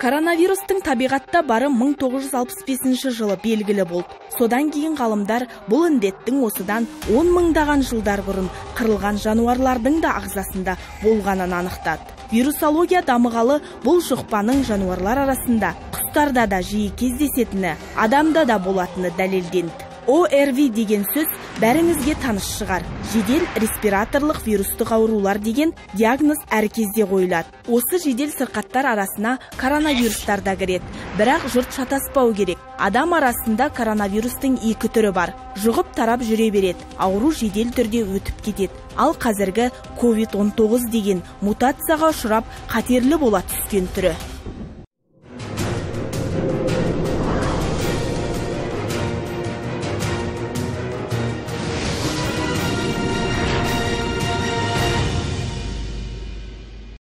коронавирустың табиғатта бары 1965 жылы белгілі болды. Содан кейін ғалымдар бұл індеттің осыдан 10 мыңдаған жылдар бұрын қырылған жануарлардың да ағзасында болғанын анықтады. Вирусология дамығалы бұл жұқпаның жануарлар арасында құстарда да жиі кездесетіні адамда да болатыны дәлелденді. Орв деген сөз бәріңізге таныс шығар. Жедел респираторлық вирустық аурулар деген диагноз әр кезде қойылады. Осы жедел сырқаттар арасына коронавирустар да кіреді. Бірақ жұрт шатаспау керек. Адам арасында коронавирустың екі түрі бар. Жұғып тарап жүре береді. Ауру жедел түрде өтіп кетеді. Ал қазіргі covid 19 деген мутацияға ұшырап қатерлі бола түскен түрі.